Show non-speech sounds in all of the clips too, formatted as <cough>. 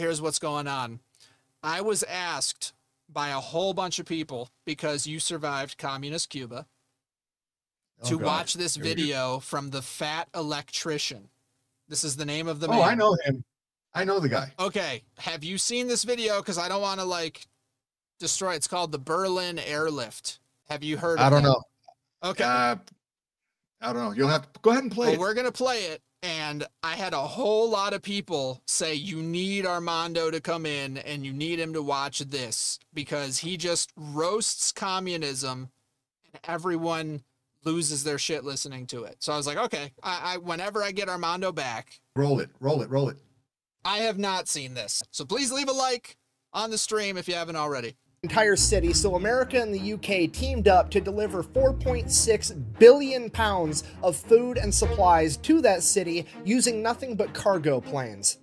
here's what's going on. I was asked by a whole bunch of people because you survived communist Cuba Oh, to God. watch this Here video from the fat electrician. This is the name of the Oh, man. Oh, I know him. I know the guy. Okay, have you seen this video? Because I don't want to like destroy. It's called the Berlin Airlift. Have you heard? Of I don't that? know. Okay, Uh, I don't know. You'll have to go ahead and play well, it. we're gonna play it, and I had a whole lot of people say you need Armando to come in and you need him to watch this because he just roasts communism, and everyone loses their shit listening to it. So I was like, okay, I, I whenever I get Armando back, Roll it. Roll it. Roll it. I have not seen this. So please leave a like on the stream if you haven't already. Entire city, so America and the UK teamed up to deliver 4.6 billion pounds of food and supplies to that city using nothing but cargo planes.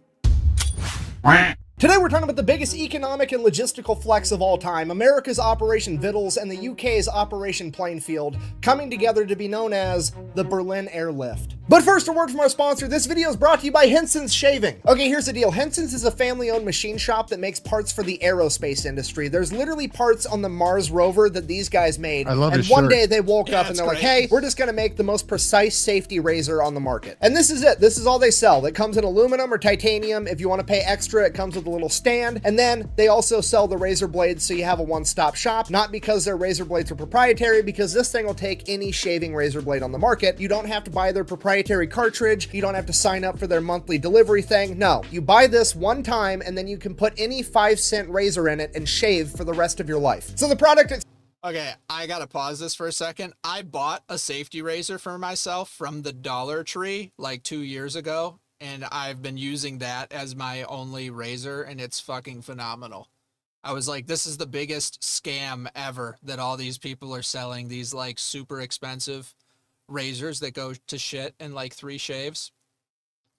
Today we're talking about the biggest economic and logistical flex of all time, America's Operation Vittles and the UK's Operation Plainfare, coming together to be known as the Berlin Airlift. But first, a word from our sponsor. This video is brought to you by Henson's Shaving. Okay, here's the deal. Henson's is a family-owned machine shop that makes parts for the aerospace industry. There's literally parts on the Mars rover that these guys made. I love and his one shirt. day they woke Yeah, up and they're like, hey, we're just gonna make the most precise safety razor on the market. And this is it. This is all they sell. It comes in aluminum or titanium. If you want to pay extra, it comes with a little stand. And then they also sell the razor blades so you have a one-stop shop. Not because their razor blades are proprietary, because this thing will take any shaving razor blade on the market. You don't have to buy their proprietary cartridge. You don't have to sign up for their monthly delivery thing. No, you buy this one time and then you can put any five cent razor in it and shave for the rest of your life. So the product it's Okay, I gotta pause this for a second. I bought a safety razor for myself from the Dollar Tree like two years ago, and I've been using that as my only razor, and it's fucking phenomenal. I was like, this is the biggest scam ever that all these people are selling these like super expensive razors that go to shit in like three shaves.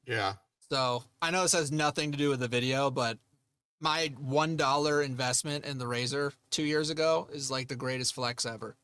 Yeah. So I know this has nothing to do with the video, but my one dollar investment in the razor two years ago is like the greatest flex ever.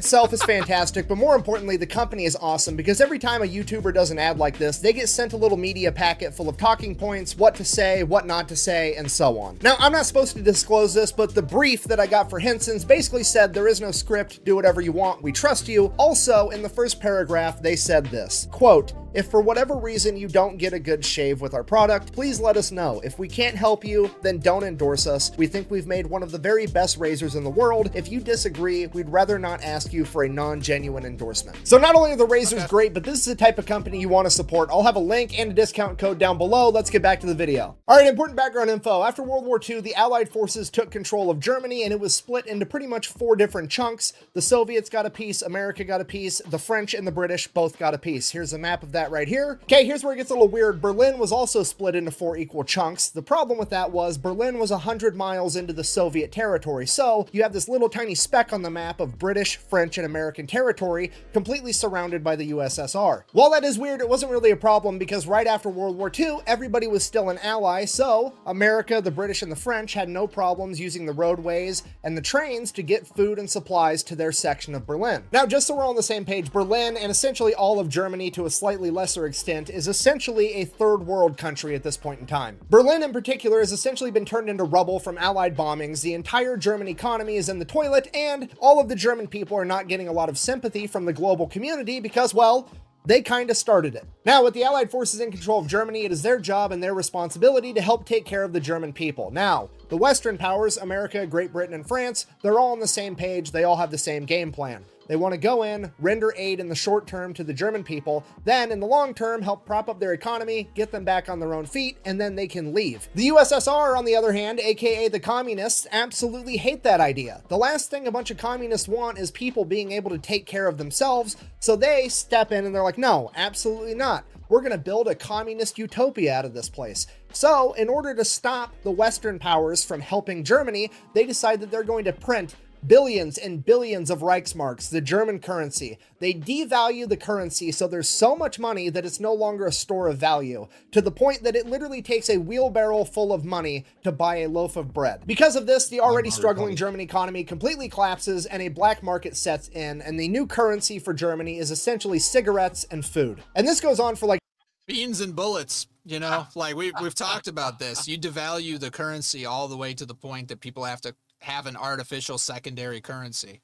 Itself is fantastic, but more importantly, the company is awesome because every time a YouTuber does an ad like this, they get sent a little media packet full of talking points, what to say, what not to say, and so on. Now, I'm not supposed to disclose this, but the brief that I got for Henson's basically said there is no script, do whatever you want, we trust you. Also, in the first paragraph, they said this quote, if for whatever reason you don't get a good shave with our product, please let us know. If we can't help you, then don't endorse us. We think we've made one of the very best razors in the world. If you disagree, we'd rather not ask you for a non genuine endorsement. So, not only are the razors great, but this is the type of company you want to support. I'll have a link and a discount code down below. Let's get back to the video. All right, important background info. After World War II, the Allied forces took control of Germany and it was split into pretty much four different chunks. The Soviets got a piece, America got a piece, the French and the British both got a piece. Here's a map of that right here. Okay, here's where it gets a little weird. Berlin was also split into four equal chunks. The problem with that was Berlin was 100 miles into the Soviet territory, so you have this little tiny speck on the map of British, French, and American territory completely surrounded by the USSR. While that is weird, it wasn't really a problem because right after World War II, everybody was still an ally, so America, the British, and the French had no problems using the roadways and the trains to get food and supplies to their section of Berlin. Now, just so we're on the same page, Berlin and essentially all of Germany to a slightly lesser extent is essentially a third world country at this point in time. Berlin in particular has essentially been turned into rubble from allied bombings. The entire German economy is in the toilet and all of the German people are not getting a lot of sympathy from the global community because, well, they kind of started it. Now, with the Allied forces in control of Germany, it is their job and their responsibility to help take care of the German people. Now, the Western powers, America, Great Britain, and France, they're all on the same page. They all have the same game plan. They want to go in, render aid in the short term to the German people, then in the long term, help prop up their economy, get them back on their own feet, and then they can leave. The USSR, on the other hand, aka the communists, absolutely hate that idea. The last thing a bunch of communists want is people being able to take care of themselves, so they step in and they're like, no, absolutely not. We're going to build a communist utopia out of this place. So, in order to stop the Western powers from helping Germany, they decide that they're going to print billions and billions of Reichsmarks, the German currency. They devalue the currency so there's so much money that it's no longer a store of value, to the point that it literally takes a wheelbarrow full of money to buy a loaf of bread. Because of this, the already struggling German economy completely collapses and a black market sets in, and the new currency for Germany is essentially cigarettes and food. And this goes on for like Beans and bullets. You know, ah. like we we've talked about this. You devalue the currency all the way to the point that people have to have an artificial secondary currency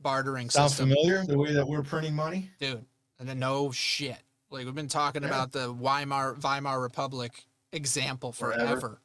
bartering Sound system, familiar? The way that we're printing money? dude. And then no shit. Like we've been talking Yeah. about the Weimar Weimar Republic example Forever. forever.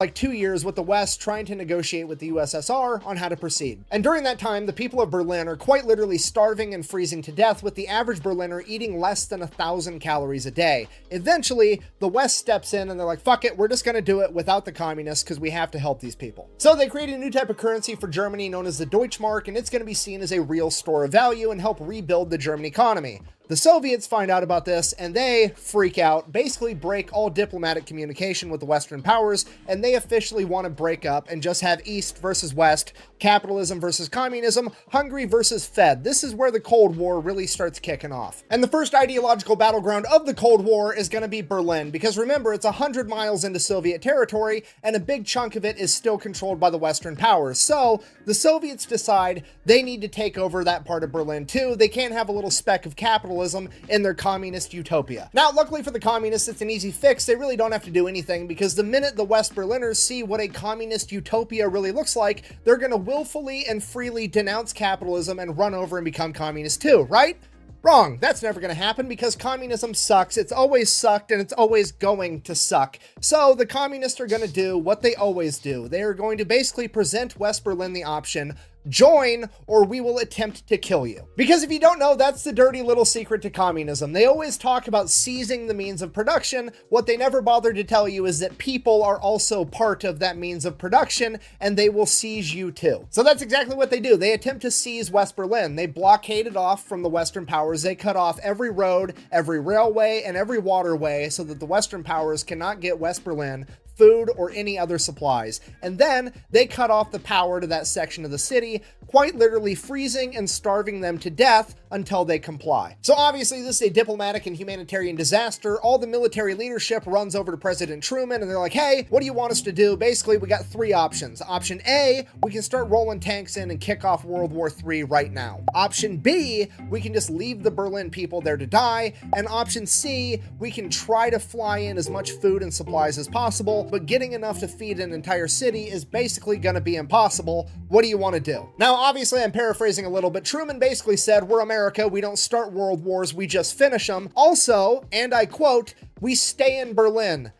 Like two years with the West trying to negotiate with the USSR on how to proceed. And during that time, the people of Berlin are quite literally starving and freezing to death, with the average Berliner eating less than a thousand calories a day. Eventually, the West steps in and they're like, fuck it, we're just gonna do it without the communists because we have to help these people. So they create a new type of currency for Germany known as the Deutschmark, and it's gonna be seen as a real store of value and help rebuild the German economy. The Soviets find out about this and they freak out, basically break all diplomatic communication with the Western powers, and they officially want to break up and just have East versus West, capitalism versus communism, Hungary versus Fed. This is where the Cold War really starts kicking off. And the first ideological battleground of the Cold War is going to be Berlin, because remember, it's 100 miles into Soviet territory, and a big chunk of it is still controlled by the Western powers. So the Soviets decide they need to take over that part of Berlin too. They can't have a little speck of capitalism in their communist utopia. Now, luckily for the communists, it's an easy fix. They really don't have to do anything because the minute the West Berliners see what a communist utopia really looks like, they're going to willfully and freely denounce capitalism and run over and become communists too, right? Wrong. That's never going to happen because communism sucks. It's always sucked and it's always going to suck. So the communists are going to do what they always do. They are going to basically present West Berlin the option join or we will attempt to kill you. Because if you don't know, that's the dirty little secret to communism. They always talk about seizing the means of production. What they never bother to tell you is that people are also part of that means of production and they will seize you too. So that's exactly what they do. They attempt to seize West Berlin. They blockade it off from the Western powers. They cut off every road, every railway, and every waterway so that the Western powers cannot get West Berlin food, or any other supplies. And then they cut off the power to that section of the city, quite literally freezing and starving them to death until they comply. So obviously, this is a diplomatic and humanitarian disaster. All the military leadership runs over to President Truman and they're like, hey, what do you want us to do? Basically, we got three options. Option A, we can start rolling tanks in and kick off World War III right now. Option B, we can just leave the Berlin people there to die. And option C, we can try to fly in as much food and supplies as possible, but getting enough to feed an entire city is basically going to be impossible. What do you want to do? Now, obviously, I'm paraphrasing a little, but Truman basically said, We're America. We don't start world wars, we just finish them. Also, and I quote, we stay in Berlin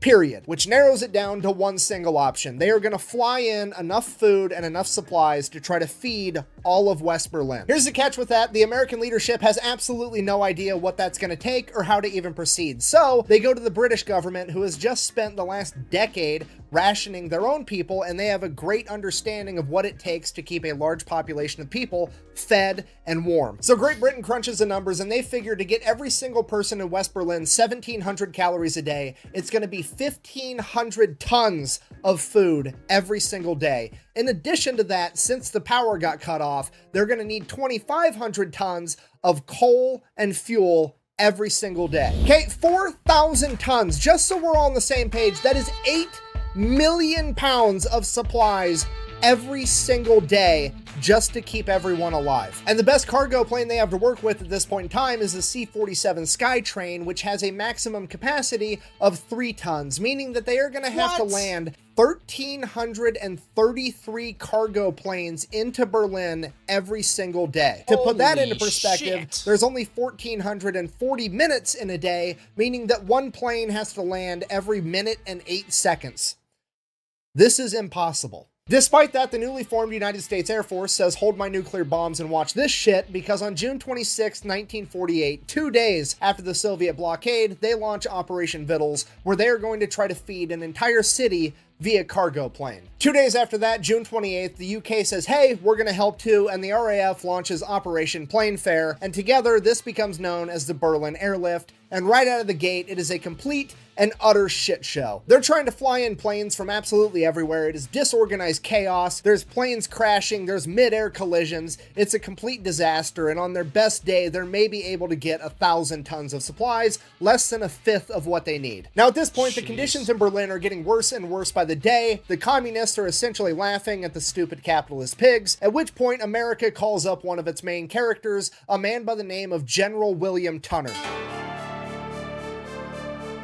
period, which narrows it down to one single option. They are going to fly in enough food and enough supplies to try to feed all of West Berlin. Here's the catch with that the American leadership has absolutely no idea what that's going to take or how to even proceed. So they go to the British government, who has just spent the last decade rationing their own people, and they have a great understanding of what it takes to keep a large population of people fed and warm. So Great Britain crunches the numbers, and they figure to get every single person in West Berlin 1,700 calories a day, it's going to be 1,500 tons of food every single day. In addition to that, since the power got cut off, they're going to need 2,500 tons of coal and fuel every single day. Okay, 4,000 tons, just so we're all on the same page, that is 8 million pounds of supplies every single day just to keep everyone alive. And the best cargo plane they have to work with at this point in time is the C 47 Skytrain, which has a maximum capacity of three tons, meaning that they are going to have to land 1,333 cargo planes into Berlin every single day. To put that into perspective, shit. there's only 1,440 minutes in a day, meaning that one plane has to land every minute and eight seconds. This is impossible. Despite that, the newly formed United States Air Force says, Hold my nuclear bombs and watch this shit, because on June 26, 1948, two days after the Soviet blockade, they launch Operation Vittles, where they are going to try to feed an entire city via cargo plane. Two days after that, June 28th, the UK says, hey, we're gonna help too, and the RAF launches Operation Plainfare, and together this becomes known as the Berlin Airlift, and right out of the gate, it is a complete and utter shit show. They're trying to fly in planes from absolutely everywhere. It is disorganized chaos. There's planes crashing, there's mid-air collisions. It's a complete disaster, and on their best day, they're maybe able to get a thousand tons of supplies, less than a fifth of what they need. Now, at this point, the conditions in Berlin are getting worse and worse by the day. The communists are essentially laughing at the stupid capitalist pigs, at which point America calls up one of its main characters, a man by the name of General William Tunner.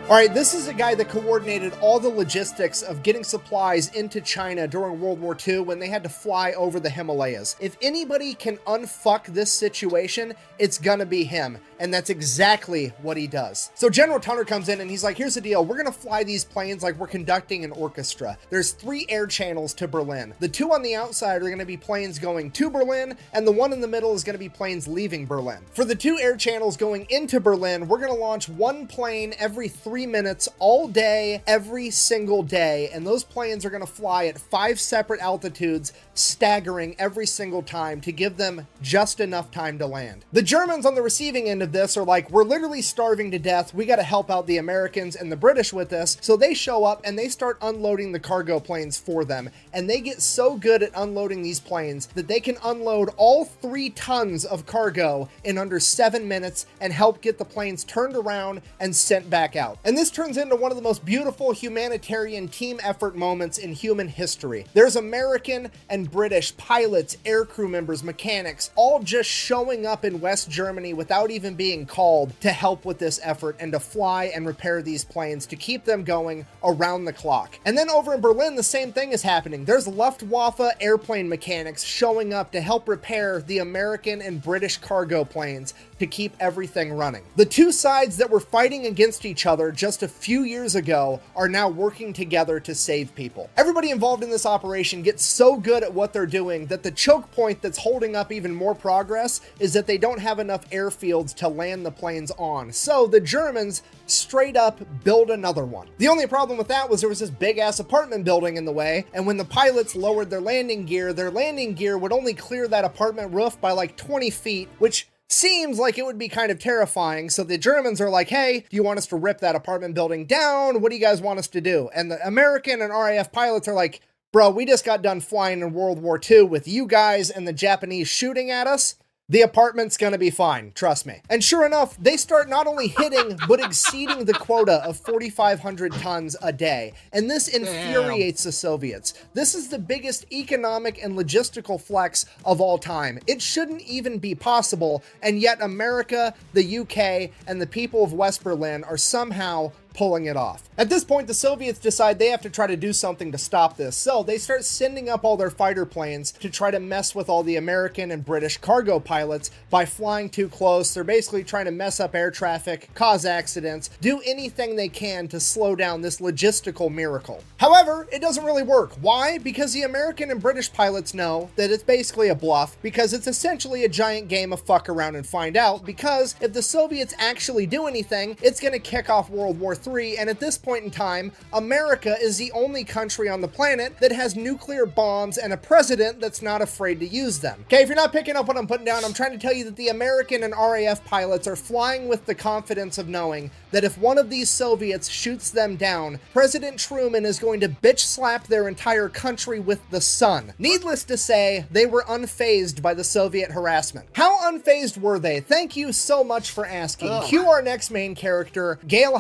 All right, this is a guy that coordinated all the logistics of getting supplies into China during World War II when they had to fly over the Himalayas. If anybody can unfuck this situation, it's gonna be him. And that's exactly what he does. So General Tunner comes in and he's like, here's the deal. We're gonna fly these planes like we're conducting an orchestra. There's three air channels to Berlin. The two on the outside are gonna be planes going to Berlin, and the one in the middle is gonna be planes leaving Berlin. For the two air channels going into Berlin, we're gonna launch one plane every three minutes all day, every single day. And those planes are going to fly at five separate altitudes, staggering every single time to give them just enough time to land. The Germans on the receiving end of this are like, we're literally starving to death. We got to help out the Americans and the British with this. So they show up and they start unloading the cargo planes for them. And they get so good at unloading these planes that they can unload all three tons of cargo in under seven minutes and help get the planes turned around and sent back out. And this turns into one of the most beautiful humanitarian team effort moments in human history. There's American and British pilots, aircrew members, mechanics, all just showing up in West Germany without even being called to help with this effort and to fly and repair these planes to keep them going around the clock. And then over in Berlin, the same thing is happening. There's Luftwaffe airplane mechanics showing up to help repair the American and British cargo planes to keep everything running. The two sides that were fighting against each other just a few years ago are now working together to save people. Everybody involved in this operation gets so good at what they're doing that the choke point that's holding up even more progress is that they don't have enough airfields to land the planes on. So the Germans straight up build another one. The only problem with that was there was this big ass apartment building in the way, and when the pilots lowered their landing gear, their landing gear would only clear that apartment roof by like 20 feet, which seems like it would be kind of terrifying. So the Germans are like, hey, do you want us to rip that apartment building down? What do you guys want us to do? And the American and RAF pilots are like, bro, we just got done flying in World War II with you guys and the Japanese shooting at us the apartment's gonna be fine, trust me. And sure enough, they start not only hitting, but exceeding the quota of 4,500 tons a day. And this infuriates Damn. the Soviets. This is the biggest economic and logistical flex of all time. It shouldn't even be possible, and yet America, the UK, and the people of West Berlin are somehow pulling it off. At this point, the Soviets decide they have to try to do something to stop this, so they start sending up all their fighter planes to try to mess with all the American and British cargo pilots by flying too close. They're basically trying to mess up air traffic, cause accidents, do anything they can to slow down this logistical miracle. However, it doesn't really work. Why? Because the American and British pilots know that it's basically a bluff, because it's essentially a giant game of fuck around and find out, because if the Soviets actually do anything, it's going to kick off World War III, and at this point in time, America is the only country on the planet that has nuclear bombs and a president that's not afraid to use them. Okay, if you're not picking up what I'm putting down, I'm trying to tell you that the American and RAF pilots are flying with the confidence of knowing that if one of these Soviets shoots them down, President Truman is going to bitch slap their entire country with the sun. Needless to say, they were unfazed by the Soviet harassment. How unfazed were they? Thank you so much for asking. Cue our next main character, Gail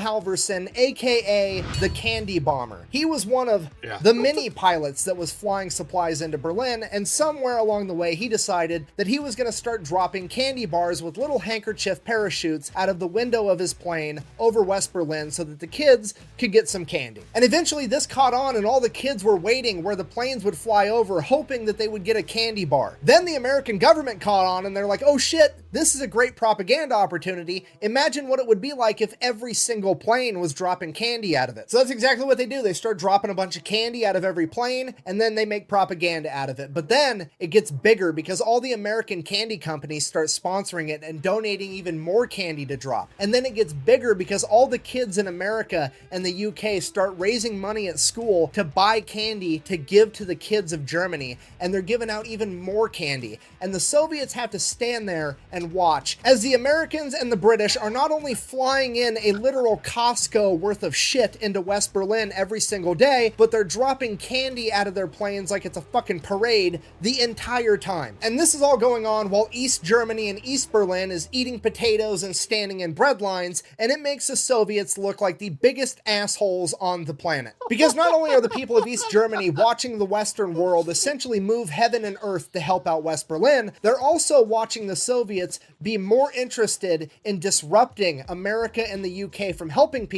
Aka the Candy Bomber. He was one of yeah. the many pilots that was flying supplies into Berlin, and somewhere along the way, he decided that he was going to start dropping candy bars with little handkerchief parachutes out of the window of his plane over West Berlin so that the kids could get some candy. And eventually, this caught on, and all the kids were waiting where the planes would fly over, hoping that they would get a candy bar. Then the American government caught on, and they're like, oh shit, this is a great propaganda opportunity. Imagine what it would be like if every single plane was dropping candy out of it. So that's exactly what they do. They start dropping a bunch of candy out of every plane and then they make propaganda out of it. But then it gets bigger because all the American candy companies start sponsoring it and donating even more candy to drop. And then it gets bigger because all the kids in America and the UK start raising money at school to buy candy to give to the kids of Germany. And they're giving out even more candy. And the Soviets have to stand there and watch as the Americans and the British are not only flying in a literal Costco worth of shit into West Berlin every single day, but they're dropping candy out of their planes like it's a fucking parade the entire time. And this is all going on while East Germany and East Berlin is eating potatoes and standing in bread lines, and it makes the Soviets look like the biggest assholes on the planet. Because not only are the people of East Germany watching the Western world essentially move heaven and earth to help out West Berlin, they're also watching the Soviets be more interested in disrupting America and the UK from helping people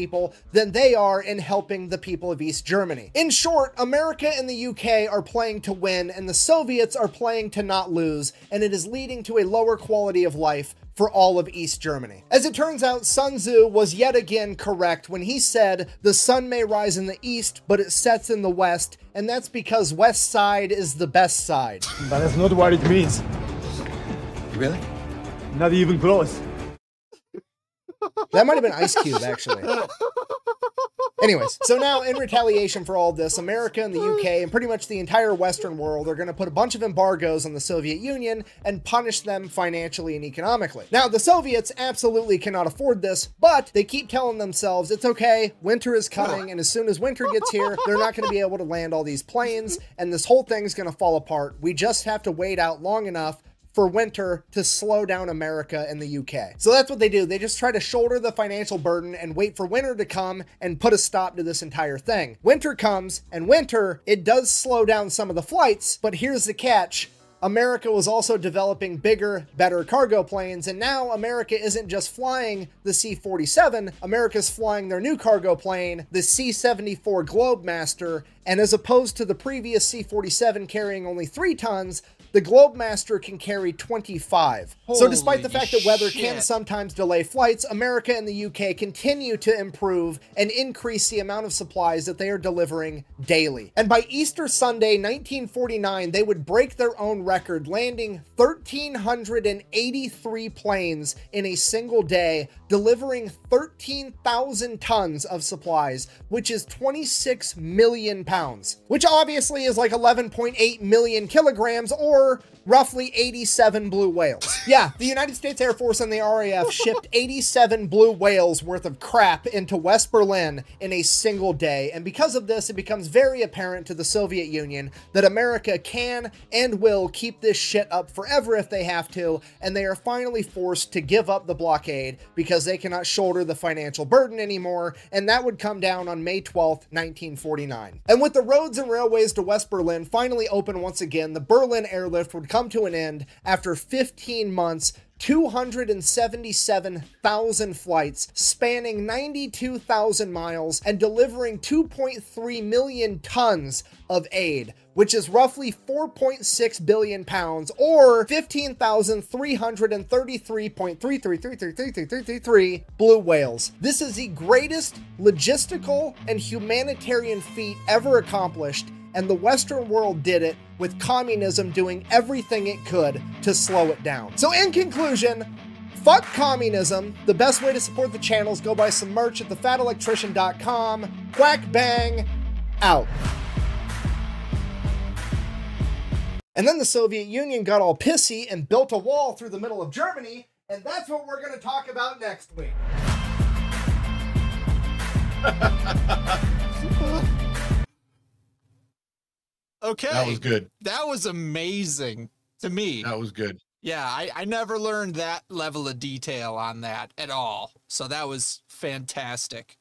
than they are in helping the people of East Germany. In short, America and the UK are playing to win, and the Soviets are playing to not lose, and it is leading to a lower quality of life for all of East Germany. As it turns out, Sun Tzu was yet again correct when he said, The sun may rise in the east, but it sets in the west, and that's because West Side is the best side. But That is not what it means. Really? Not even close. That might have been Ice Cube, actually. Anyways, so now in retaliation for all this, America and the UK and pretty much the entire Western world are going to put a bunch of embargoes on the Soviet Union and punish them financially and economically. Now, the Soviets absolutely cannot afford this, but they keep telling themselves it's okay, winter is coming, and as soon as winter gets here, they're not going to be able to land all these planes, and this whole thing's going to fall apart. We just have to wait out long enough for winter to slow down America and the UK. So that's what they do. They just try to shoulder the financial burden and wait for winter to come and put a stop to this entire thing. Winter comes, and winter, it does slow down some of the flights, but here's the catch. America was also developing bigger, better cargo planes, and now America isn't just flying the C 47, America's flying their new cargo plane, the C 74 Globemaster, and as opposed to the previous C 47 carrying only 3 tons, the Globemaster can carry 25. so, despite the Holy fact that weather can sometimes delay flights, America and the UK continue to improve and increase the amount of supplies that they are delivering daily. And by Easter Sunday 1949, they would break their own record, landing 1,383 planes in a single day, delivering 13,000 tons of supplies, which is 26 million pounds, which obviously is like 11.8 million kilograms or roughly 87 blue whales. Yeah, the United States Air Force and the RAF shipped <laughs> 87 blue whales worth of crap into West Berlin in a single day. And because of this, it becomes very apparent to the Soviet Union that America can and will keep this shit up forever if they have to. And they are finally forced to give up the blockade because they cannot shoulder the financial burden anymore. And that would come down on May 12th, 1949. And with the roads and railways to West Berlin finally open once again, the Berlin airlift would come to an end after 15 months 277,000 flights spanning 92,000 miles and delivering 2.3 million tons of aid, which is roughly 4.6 billion pounds or 15,333.33333333 blue whales. This is the greatest logistical and humanitarian feat ever accomplished and the Western world did it with communism doing everything it could to slow it down. So, in conclusion, fuck communism. The best way to support the channel is go buy some merch at thefatelectrician.com. Quack bang, out. And then the Soviet Union got all pissy and built a wall through the middle of Germany, and that's what we're going to talk about next week. <laughs> Okay. That was good. That was amazing to me. That was good. Yeah, I, I never learned that level of detail on that at all. So that was fantastic.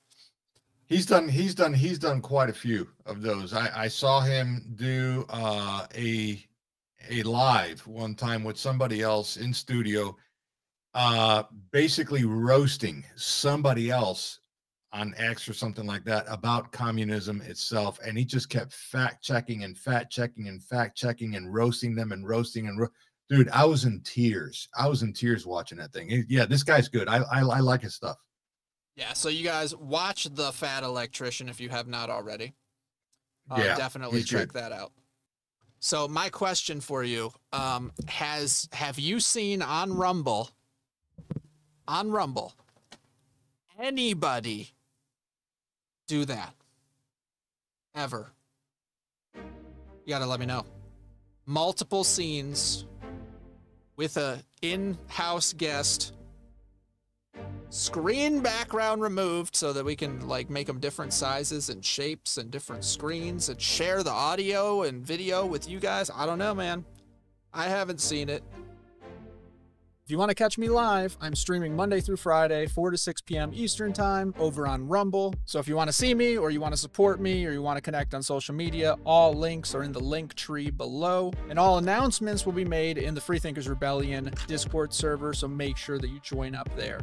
He's done. He's done. He's done quite a few of those. I, I saw him do uh, a a live one time with somebody else in studio, uh, basically roasting somebody else on X or something like that about communism itself, and he just kept fact checking and fact checking and fact checking and roasting them and roasting and ro- dude, I was in tears. I was in tears watching that thing. Yeah, this guy's good. I I, I like his stuff. Yeah, so you guys watch The Fat Electrician if you have not already. Uh, Yeah, definitely check good. that out. So my question for you um, has have you seen on Rumble on Rumble anybody do that ever? You got to let me know. Multiple scenes with a in-house guest screen background removed so that we can like make them different sizes and shapes and different screens and share the audio and video with you guys. I don't know, man. I haven't seen it. If you want to catch me live, I'm streaming Monday through Friday, 4 to 6 p.m. Eastern Time over on Rumble. So if you want to see me or you want to support me or you want to connect on social media, all links are in the link tree below. And all announcements will be made in the Freethinkers Rebellion Discord server, so make sure that you join up there.